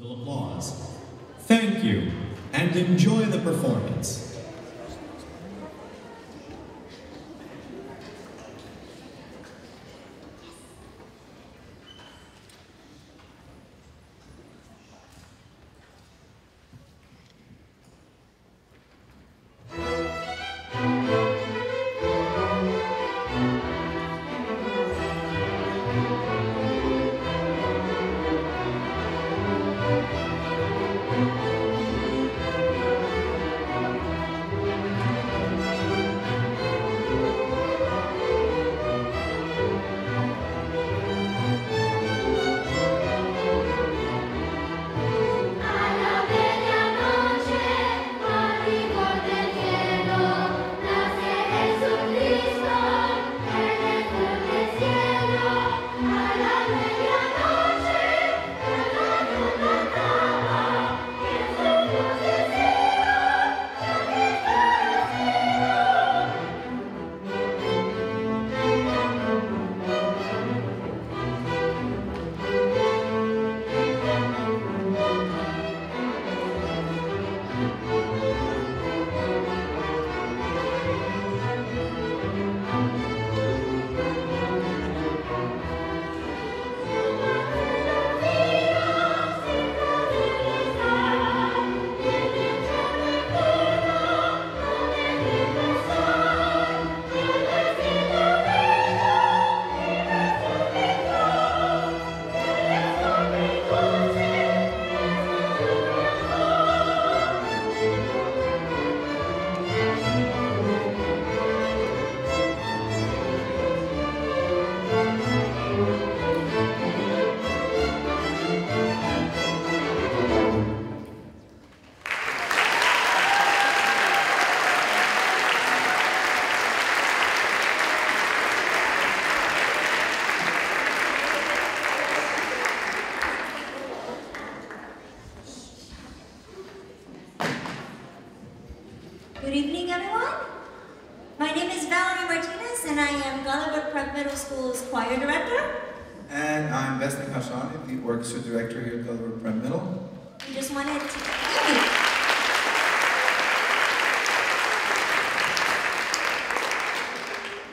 Applause. Thank you, and enjoy the performance.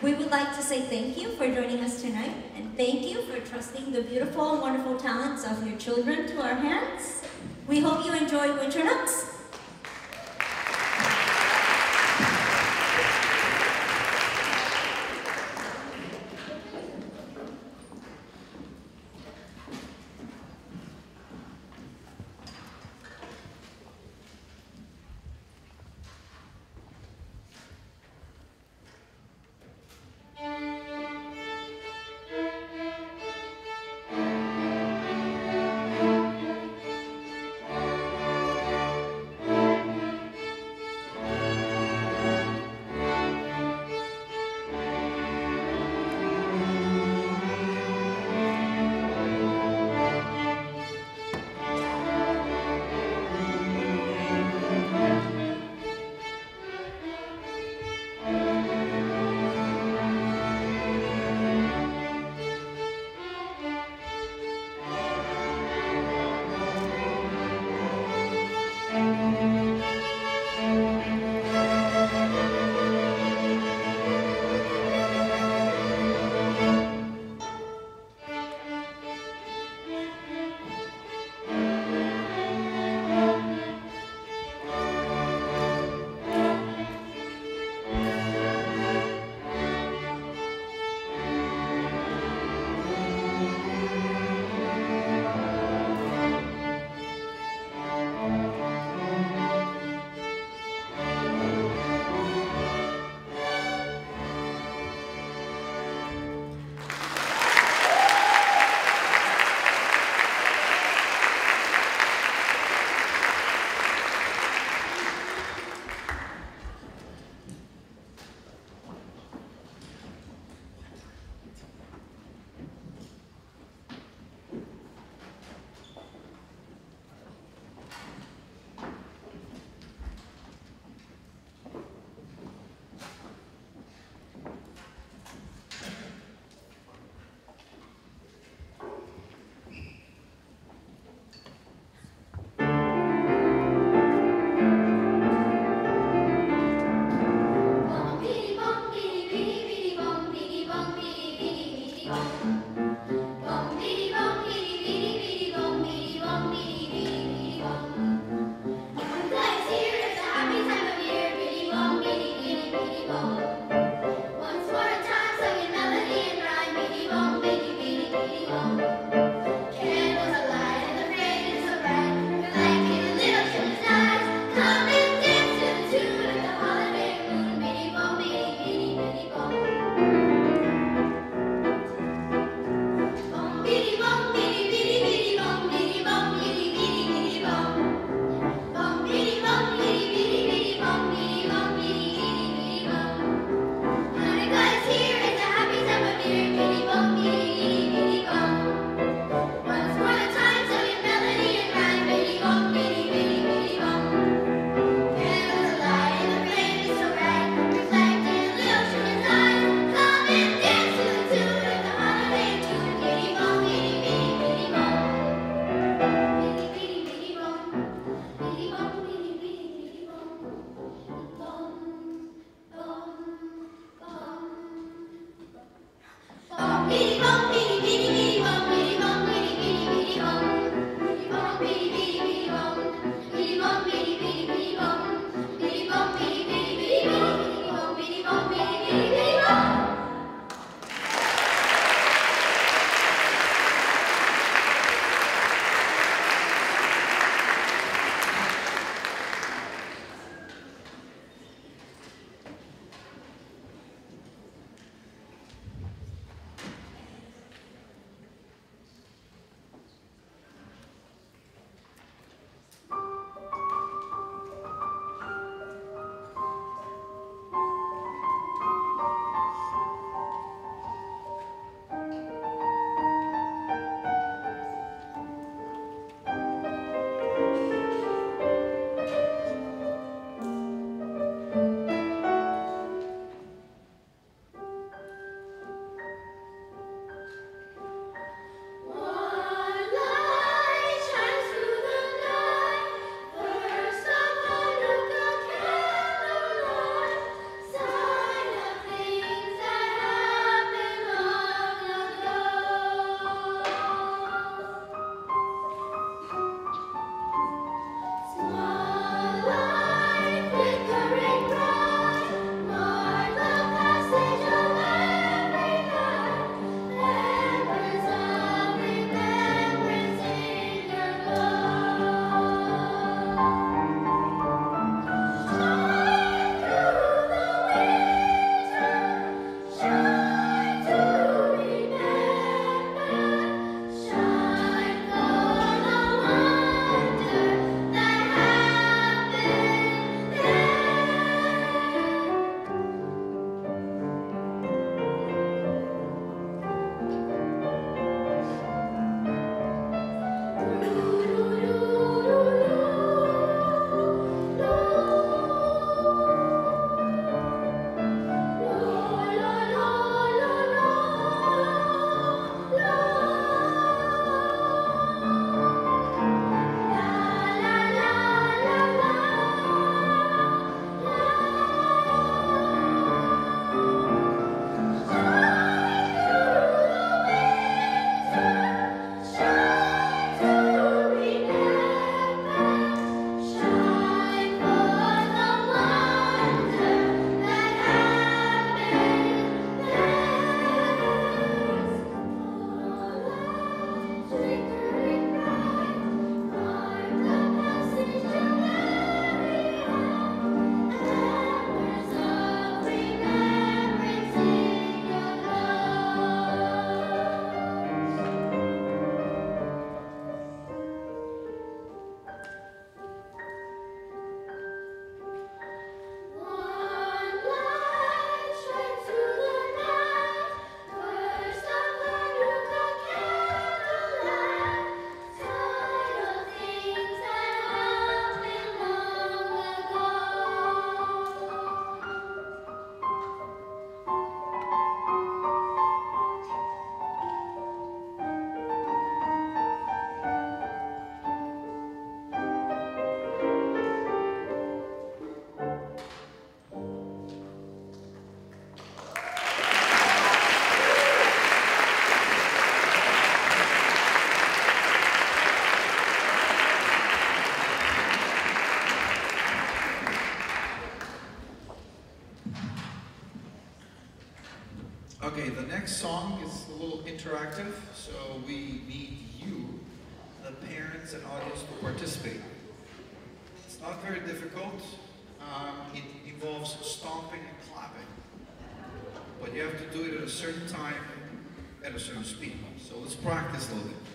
We would like to say thank you for joining us tonight, and thank you for trusting the beautiful and wonderful talents of your children to our hands. We hope you enjoy Winter Nooks. Song is a little interactive, so we need you, the parents and audience, to participate. It's not very difficult. Um, it involves stomping and clapping. But you have to do it at a certain time, at a certain speed. So let's practice a little bit.